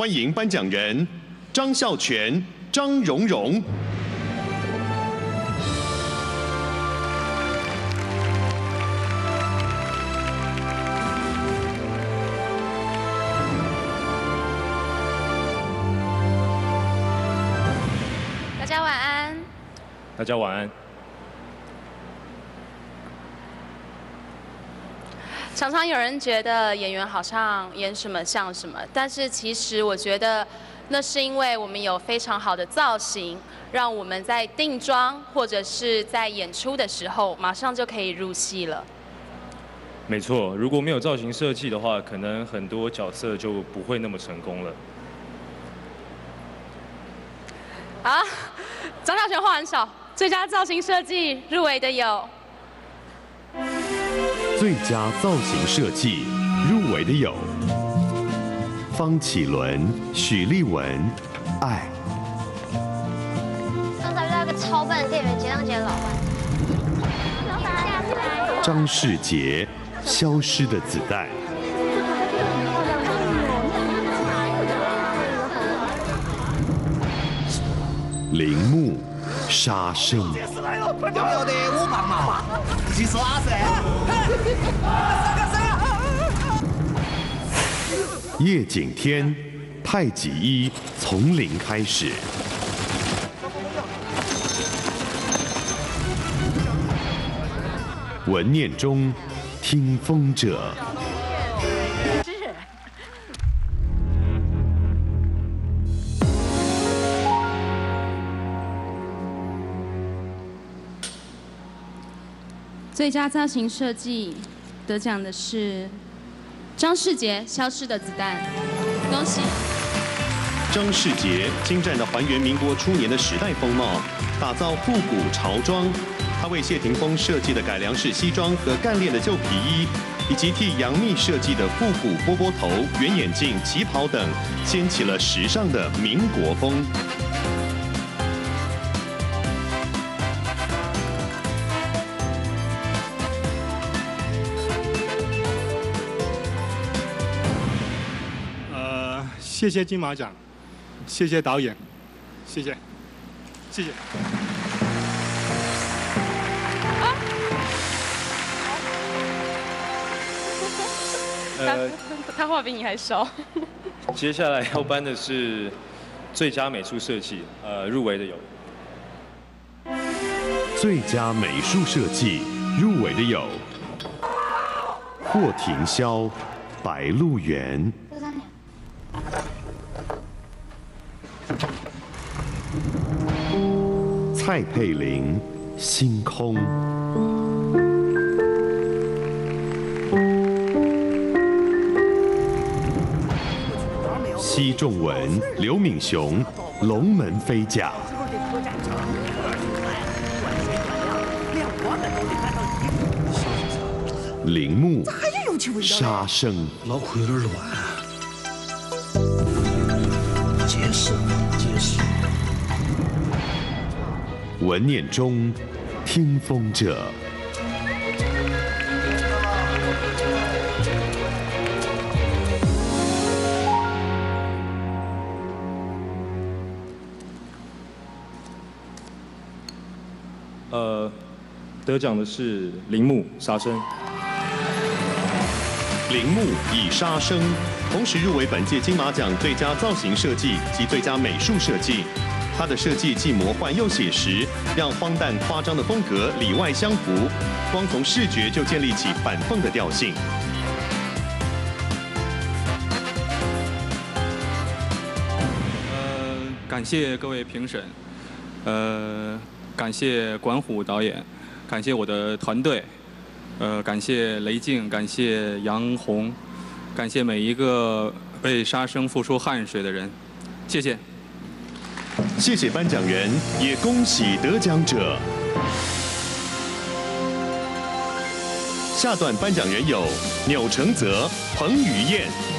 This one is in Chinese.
欢迎颁奖人张孝全、张荣荣。大家晚安。大家晚安。常常有人觉得演员好像演什么像什么，但是其实我觉得那是因为我们有非常好的造型，让我们在定妆或者是在演出的时候，马上就可以入戏了。没错，如果没有造型设计的话，可能很多角色就不会那么成功了。啊，张小泉话很少，最佳造型设计入围的有。最佳造型设计入围的有方启伦、许立文，《爱》。刚才遇到一个超笨的店员，结账结的老慢。张世杰，《消失的子弹》。铃木，《杀生》。要的我帮忙，去耍噻！叶景天，太极一，从零开始。文念中，听风者。最佳造型设计得奖的是张世杰，《消失的子弹》，恭喜！张世杰精湛的还原民国初年的时代风貌，打造复古潮装。他为谢霆锋设计的改良式西装和干练的旧皮衣，以及替杨幂设计的复古波波头、圆眼镜、旗袍等，掀起了时尚的民国风。谢谢金马奖，谢谢导演，谢谢，谢谢。他他话比你还少。接下来要颁的是最佳美术设计，呃，入围的有最佳美术设计入围的有霍廷霄，《白鹿原》。蔡佩玲，《星空》。奚仲文、刘敏雄，《龙门飞甲》。铃木，杀生。脑壳有点乱。结实，结实。文念中，听风者。呃，得奖的是铃木沙生。铃木以沙生，同时入围本届金马奖最佳造型设计及最佳美术设计。它的设计既魔幻又写实，让荒诞夸张的风格里外相符，光从视觉就建立起反讽的调性。呃，感谢各位评审，呃，感谢管虎导演，感谢我的团队，呃，感谢雷静，感谢杨红，感谢每一个为杀生付出汗水的人，谢谢。谢谢颁奖人，也恭喜得奖者。下段颁奖人有钮承泽、彭于晏。